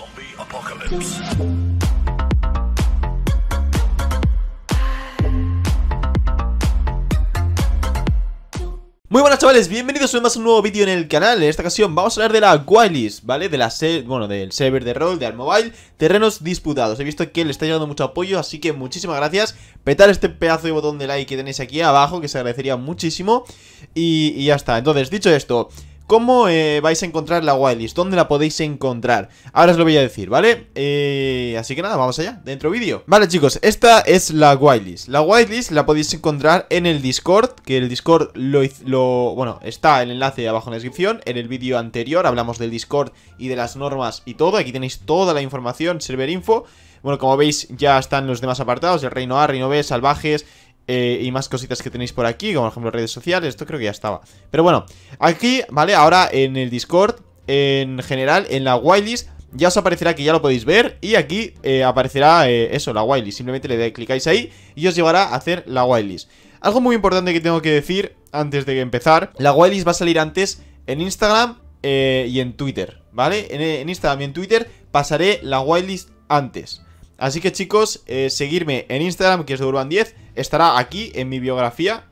Zombie apocalypse. Muy buenas chavales, bienvenidos vez más a un nuevo vídeo en el canal. En esta ocasión vamos a hablar de la Wildlist, ¿vale? De la bueno, del server de rol, de Almobile Terrenos disputados. He visto que le está llegando mucho apoyo, así que muchísimas gracias. Petar este pedazo de botón de like que tenéis aquí abajo Que se agradecería muchísimo. Y ya está, entonces, dicho esto ¿Cómo eh, vais a encontrar la wildlist? ¿Dónde la podéis encontrar? Ahora os lo voy a decir, ¿vale? Eh, así que nada, vamos allá, dentro vídeo Vale chicos, esta es la wildlist La wildlist la podéis encontrar en el Discord Que el Discord lo, lo... Bueno, está el enlace abajo en la descripción En el vídeo anterior hablamos del Discord y de las normas y todo Aquí tenéis toda la información, server info bueno, como veis ya están los demás apartados, el Reino A, Reino B, Salvajes, eh, y más cositas que tenéis por aquí, como por ejemplo redes sociales, esto creo que ya estaba. Pero bueno, aquí, ¿vale? Ahora en el Discord, en general, en la whitelist, ya os aparecerá que ya lo podéis ver y aquí eh, aparecerá eh, eso, la whitelist. Simplemente le clicáis ahí y os llevará a hacer la whitelist. Algo muy importante que tengo que decir antes de empezar, la whitelist va a salir antes en Instagram y en Twitter, ¿vale? En, en, Instagram y en Twitter pasaré la whitelist antes. Así que chicos, seguirme en Instagram, que es de Urban10 estará aquí en mi biografía.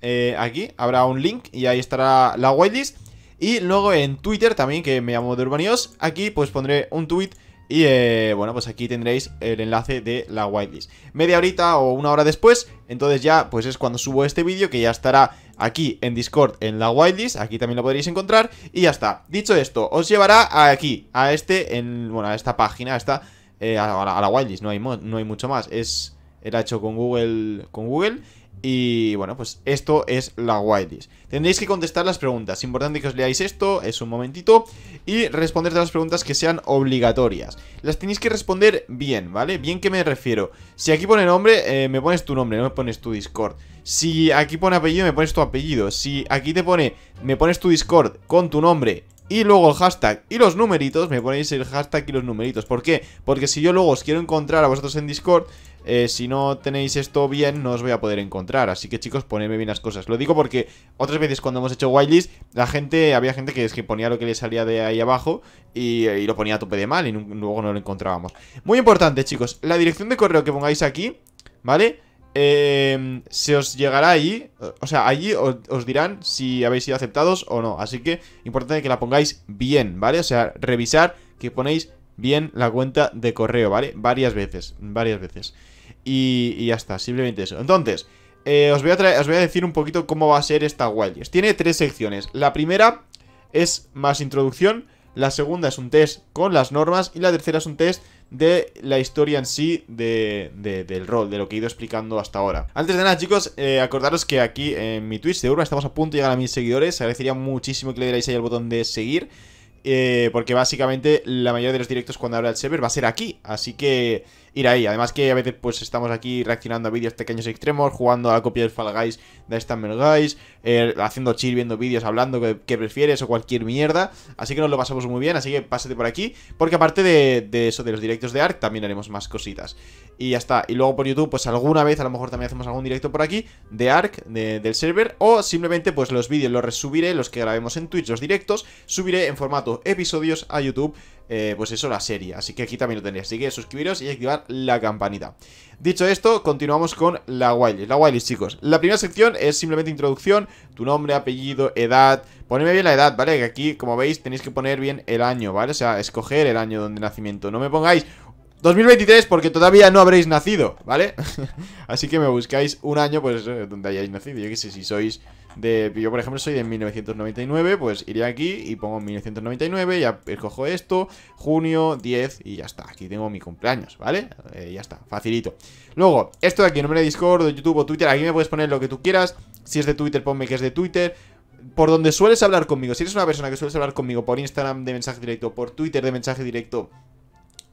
Eh, aquí habrá un link y ahí estará la whitelist. Y luego en Twitter también, que me llamo de Urbanios, aquí pues pondré un tweet y eh, bueno, pues aquí tendréis el enlace de la whitelist. Media horita o una hora después, entonces ya pues es cuando subo este vídeo que ya estará aquí en Discord en la whitelist, aquí también lo podréis encontrar y ya está. Dicho esto, os llevará aquí, a este, en, bueno, a esta página, a esta, eh, a, la, a, no hay, no hay mucho más, es era hecho con Google, con Google y bueno, pues esto es la whitelist. Tendréis que contestar las preguntas. Importante que os leáis esto, es un momentito. Y responder las preguntas que sean obligatorias. Las tenéis que responder bien, ¿vale? Bien que me refiero. Si aquí pone nombre, eh, me pones tu nombre, no me pones tu Discord. Si aquí pone apellido, me pones tu apellido. Si aquí te pone, me pones tu Discord con tu nombre y luego el hashtag y los numeritos, me ponéis el hashtag y los numeritos. ¿Por qué? Porque si yo luego os quiero encontrar a vosotros en Discord, eh, si no tenéis esto bien, no os voy a poder encontrar. Así que chicos, ponedme bien las cosas. Lo digo porque otras veces cuando hemos hecho whitelist, la gente, había gente que es que ponía lo que le salía de ahí abajo y, y lo ponía a tope de mal y luego no lo encontrábamos. Muy importante, chicos, la dirección de correo que pongáis aquí, ¿vale? Eh, se os llegará allí, o sea, allí os, dirán si habéis sido aceptados o no. Así que importante que la pongáis bien, ¿vale? O sea, revisar que ponéis bien la cuenta de correo, ¿vale? Varias veces, varias veces. Y, ya está, simplemente eso. Entonces, eh, os, voy a traer, os voy a decir un poquito cómo va a ser esta Wildlist. Tiene tres secciones. La primera es más introducción, la segunda es un test con las normas y la tercera es un test de la historia en sí de, de, del rol, de lo que he ido explicando hasta ahora. Antes de nada, chicos, eh, acordaros que aquí en mi Twitch de Urban estamos a punto de llegar a mil seguidores. Agradecería muchísimo que le dierais ahí el botón de seguir. Eh, porque básicamente la mayoría de los directos cuando abra el server va a ser aquí. Así que ir ahí. Además que a veces pues estamos aquí reaccionando a vídeos pequeños extremos, jugando a la copia del Fall Guys de Stammer Guys, eh, haciendo chill, viendo vídeos, hablando que, prefieres o cualquier mierda. Así que nos lo pasamos muy bien, así que pásate por aquí. Porque aparte de, eso, de los directos de Ark, también haremos más cositas. Y ya está. Y luego por YouTube, pues alguna vez, a lo mejor también hacemos algún directo por aquí de de, del server. O simplemente pues los vídeos los resubiré, los que grabemos en Twitch, los directos, subiré en formato episodios a YouTube eh, pues eso, la serie. Así que aquí también lo tendréis. Así que suscribiros y activar la campanita. Dicho esto, continuamos con la whitelist. La whitelist, chicos. La primera sección es simplemente introducción, tu nombre, apellido, edad. Ponedme bien la edad, ¿vale? Que aquí, como veis, tenéis que poner bien el año, ¿vale? O sea, escoger el año de nacimiento. No me pongáis 2023 porque todavía no habréis nacido, ¿vale? Así que me buscáis un año, pues, eh, donde hayáis nacido. Yo qué sé, si sois de... Yo, por ejemplo, soy de 1999, pues iré aquí y pongo 1999, ya escojo esto, junio 10 y ya está. Aquí tengo mi cumpleaños, ¿vale? Eh, ya está, facilito. Luego, esto de aquí, nombre de Discord, YouTube o Twitter, aquí me puedes poner lo que tú quieras. Si es de Twitter, ponme que es de Twitter por donde sueles hablar conmigo, si eres una persona que sueles hablar conmigo por Instagram de mensaje directo, por Twitter de mensaje directo,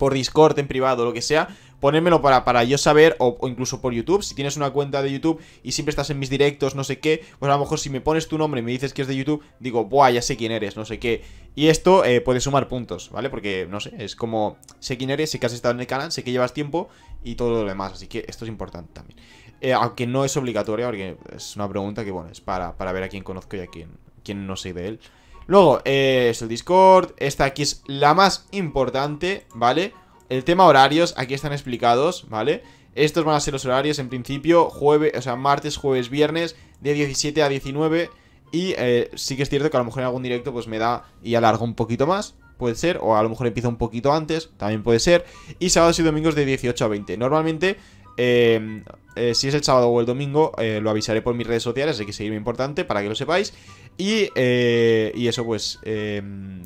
por Discord en privado, lo que sea, ponérmelo para, para yo saber, o, incluso por YouTube, si tienes una cuenta de YouTube y siempre estás en mis directos, no sé qué, pues a lo mejor si me pones tu nombre y me dices que es de YouTube, digo, buah, ya sé quién eres, no sé qué. Y esto eh, puede sumar puntos, ¿vale? Porque, no sé, es como, sé quién eres, sé que has estado en el canal, sé que llevas tiempo y todo lo demás, así que esto es importante también. Eh, aunque no es obligatorio, porque es una pregunta que, bueno, es para, para ver a quién conozco y a quién, quién no sé de él. Luego, eh, es el Discord. Esta aquí es la más importante, ¿vale? El tema horarios, aquí están explicados, ¿vale? Estos van a ser los horarios en principio, jueves, o sea, martes, jueves, viernes, de 17 a 19. Y eh, sí que es cierto que a lo mejor en algún directo pues me da y alargo un poquito más, puede ser, o a lo mejor empieza un poquito antes, también puede ser. Y sábados y domingos de 18 a 20. Normalmente eh, eh, si es el sábado o el domingo, eh, lo avisaré por mis redes sociales, hay que seguirme importante para que lo sepáis. Y, y eso, pues,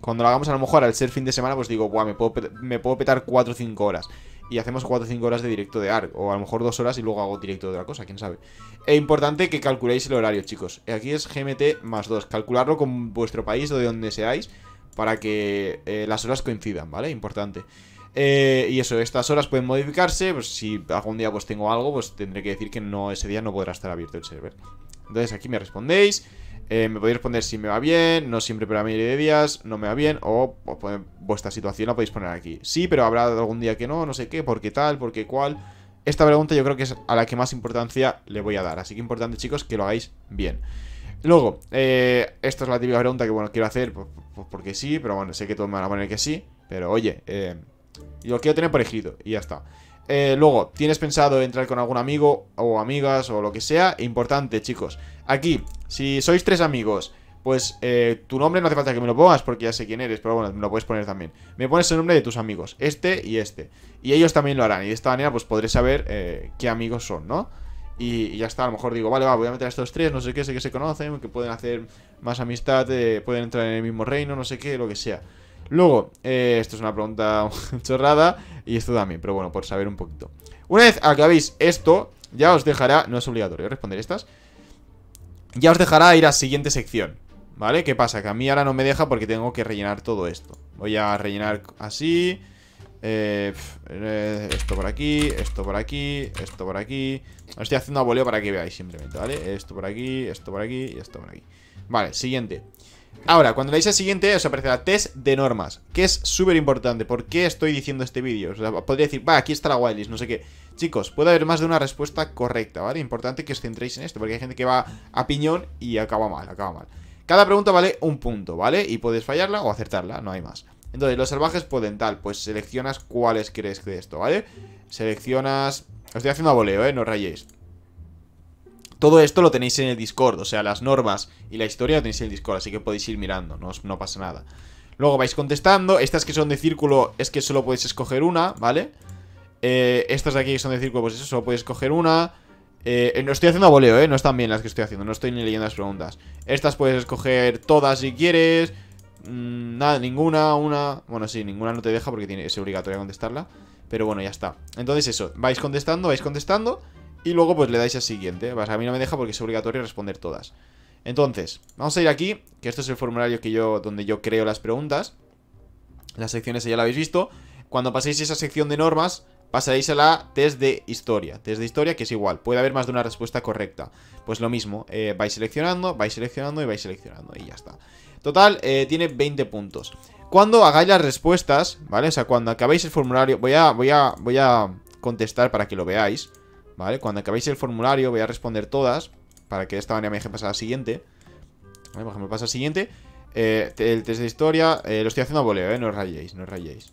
cuando lo hagamos a lo mejor al ser fin de semana, pues digo, Buah, me, puedo, me puedo petar 4 o 5 horas. Y hacemos 4 o 5 horas de directo de ARC, o a lo mejor 2 horas y luego hago directo de otra cosa, quién sabe. Es importante que calculéis el horario, chicos. Aquí es GMT más 2, calcularlo con vuestro país o de donde seáis para que las horas coincidan, ¿vale? Importante. Eh, y eso, estas horas pueden modificarse. Pues si algún día pues tengo algo, pues tendré que decir que no ese día no podrá estar abierto el server. Entonces aquí me respondéis. Eh, me podéis responder si me va bien, no siempre, pero a mayoría de días no me va bien. O, vuestra situación la podéis poner aquí. Sí, pero habrá algún día que no, no sé qué, por qué tal, por qué cual. Esta pregunta yo creo que es a la que más importancia le voy a dar. Así que importante, chicos, que lo hagáis bien. Luego, eh, esta es la típica pregunta que, bueno, quiero hacer, pues, pues, porque sí, pero bueno, sé que todos me van a poner que sí. Pero oye, eh, y lo quiero tener por escrito y ya está. Eh, luego, ¿tienes pensado entrar con algún amigo o amigas o lo que sea? Importante, chicos. Aquí, si sois tres amigos, pues eh, tu nombre no hace falta que me lo pongas porque ya sé quién eres, pero bueno, me lo puedes poner también. Me pones el nombre de tus amigos, este y este. Y ellos también lo harán. Y de esta manera, pues podré saber eh, qué amigos son, ¿no? Y, ya está, a lo mejor digo, vale, va, voy a meter a estos tres, no sé qué, sé que se conocen, que pueden hacer más amistad, pueden entrar en el mismo reino, no sé qué, lo que sea. Luego, eh, esto es una pregunta chorrada y esto también, pero bueno, por saber un poquito. Una vez acabéis esto, ya os dejará, no es obligatorio responder estas, ya os dejará ir a siguiente sección, ¿vale? ¿Qué pasa? Que a mí ahora no me deja porque tengo que rellenar todo esto. Voy a rellenar así, eh, eh, esto por aquí, esto por aquí, esto por aquí. Estoy haciendo a voleo para que veáis simplemente, ¿vale? Esto por aquí, esto por aquí y esto por aquí. Vale, siguiente. Ahora, cuando le dice siguiente, os aparecerá test de normas, que es súper importante. ¿Por qué estoy diciendo este vídeo? O sea, podría decir, va, aquí está la whitelist, no sé qué. Chicos, puede haber más de una respuesta correcta, ¿vale? Importante que os centréis en esto, porque hay gente que va a piñón y acaba mal, acaba mal. Cada pregunta vale un punto, ¿vale? Y puedes fallarla o acertarla, no hay más. Entonces, los salvajes pueden tal, pues seleccionas cuáles crees de esto, ¿vale? Seleccionas... estoy haciendo a voleo, ¿eh? No rayéis. Todo esto lo tenéis en el Discord, o sea, las normas y la historia lo tenéis en el Discord, así que podéis ir mirando, no, no pasa nada. Luego vais contestando, estas que son de círculo es que solo podéis escoger una, ¿vale? Eh, estas de aquí que son de círculo, pues eso, solo podéis escoger una. Eh, No estoy haciendo a voleo, ¿eh? No están bien las que estoy haciendo, no estoy ni leyendo las preguntas. Estas puedes escoger todas si quieres. Mm, Nada, ninguna, una. Bueno, sí, ninguna no te deja porque tiene, es obligatorio contestarla. Pero bueno, ya está. Entonces eso, vais contestando, vais contestando y luego pues le dais a siguiente. A mí no me deja porque es obligatorio responder todas. Entonces, vamos a ir aquí Que esto es el formulario que yo, donde yo creo las preguntas. Las secciones ya la habéis visto. Cuando paséis esa sección de normas Pasaréis a la test de historia. Test de historia que es igual, puede haber más de una respuesta correcta. Pues lo mismo, eh, vais seleccionando, vais seleccionando y vais seleccionando Y ya está. Total, eh, tiene 20 puntos. Cuando hagáis las respuestas, ¿vale? O sea, cuando acabéis el formulario Voy a, voy a, voy a contestar para que lo veáis ¿Vale? Cuando acabéis el formulario voy a responder todas Para que de esta manera me deje pasar a la siguiente ¿Vale? Por ejemplo, pasa al siguiente eh, El test de historia eh, Lo estoy haciendo a voleo, ¿eh? No os rayéis, no os rayéis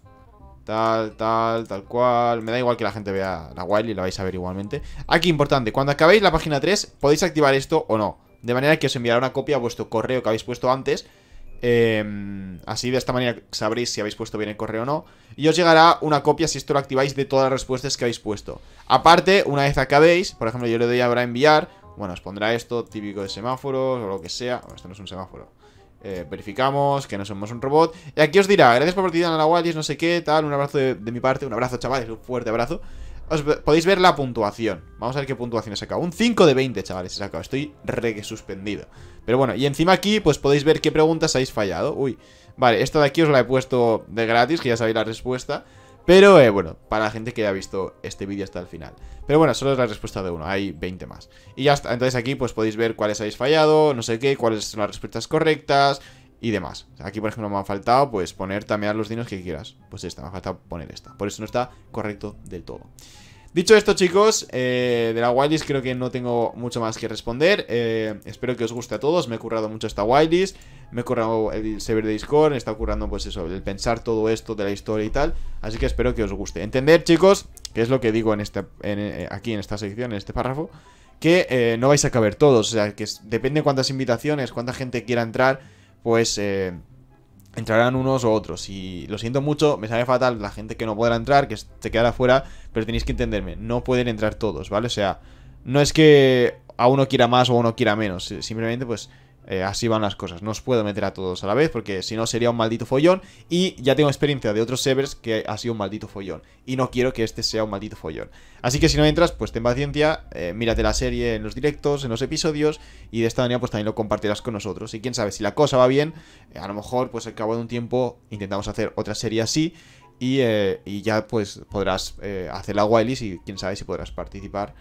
Tal, tal, tal cual Me da igual que la gente vea la wild y la vais a ver igualmente Aquí, importante, cuando acabéis la página 3 Podéis activar esto o no De manera que os enviará una copia a vuestro correo que habéis puesto antes Em, así de esta manera sabréis si habéis puesto bien el correo o no. Y os llegará una copia si esto lo activáis de todas las respuestas que habéis puesto. Aparte, una vez acabéis, por ejemplo, yo le doy ahora a enviar. Bueno, os pondrá esto, típico de semáforos o lo que sea. esto no es un semáforo. Eh, verificamos que no somos un robot. Y aquí os dirá, gracias por participar en la Wallis, no sé qué, tal. Un abrazo de, de mi parte, un abrazo, chavales, un fuerte abrazo podéis ver la puntuación. Vamos a ver qué puntuación he sacado. Un 5 de 20, chavales, he sacado. Estoy re suspendido. Pero bueno, y encima aquí, pues podéis ver qué preguntas habéis fallado. Uy, vale, esta de aquí os la he puesto de gratis, que ya sabéis la respuesta. Pero, eh, bueno, para la gente que haya visto este vídeo hasta el final. Pero bueno, solo es la respuesta de uno, hay 20 más. Y ya está, entonces aquí pues podéis ver cuáles habéis fallado, no sé qué, cuáles son las respuestas correctas y demás. Aquí, por ejemplo, me ha faltado, pues, poner también los dinos que quieras. Pues esta, me ha faltado poner esta. Por eso no está correcto del todo. Dicho esto, chicos, eh, de la wildlist creo que no tengo mucho más que responder. Eh, espero que os guste a todos. Me he currado mucho esta wildlist. Me he currado el server de Discord. Me está currando, pues eso, el pensar todo esto de la historia y tal. Así que espero que os guste. Entender, chicos, que es lo que digo en este, eh, aquí en esta sección, en este párrafo. Que no vais a caber todos. O sea, que depende de cuántas invitaciones, cuánta gente quiera entrar, pues entrarán unos u otros. Y lo siento mucho, me sale fatal la gente que no podrá entrar, que se quedará fuera, pero tenéis que entenderme, no pueden entrar todos, ¿vale? O sea, no es que a uno quiera más o a uno quiera menos, simplemente pues eh, así van las cosas. No os puedo meter a todos a la vez porque si no sería un maldito follón. Y ya tengo experiencia de otros servers que ha sido un maldito follón. Y no quiero que este sea un maldito follón. Así que si no entras, pues ten paciencia. Eh, mírate la serie en los directos, en los episodios. Y de esta manera pues también lo compartirás con nosotros. Y quién sabe, si la cosa va bien, eh, a lo mejor pues al cabo de un tiempo intentamos hacer otra serie así. Y, ya pues podrás hacer la whitelist y quién sabe si podrás participar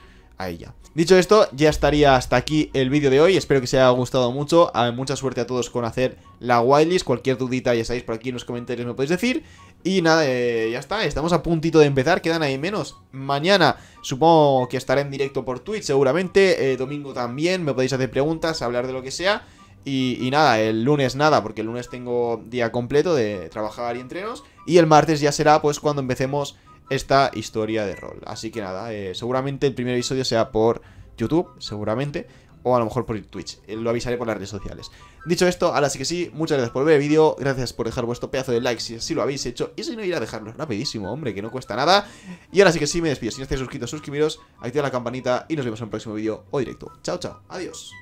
ella. Dicho esto, ya estaría hasta aquí el vídeo de hoy. Espero que os haya gustado mucho. mucha suerte a todos con hacer la wildlist. Cualquier dudita, ya sabéis, por aquí en los comentarios me podéis decir. Y nada, eh, ya está. Estamos a puntito de empezar. Quedan ahí menos. Mañana supongo que estaré en directo por Twitch, seguramente. Eh, domingo también. Me podéis hacer preguntas, hablar de lo que sea. Y, nada, el lunes nada, porque el lunes tengo día completo de trabajar y entrenos. Y el martes ya será pues cuando empecemos esta historia de rol. Así que nada, eh, seguramente el primer episodio sea por YouTube, seguramente, o a lo mejor por Twitch. Eh, lo avisaré por las redes sociales. Dicho esto, ahora sí que sí, muchas gracias por ver el vídeo, gracias por dejar vuestro pedazo de like si así lo habéis hecho, y si no, ir a dejarlo rapidísimo, hombre, que no cuesta nada. Y ahora sí que sí, me despido. Si no estáis suscritos, suscribiros, activad la campanita y nos vemos en el próximo vídeo o directo. Chao, chao, adiós.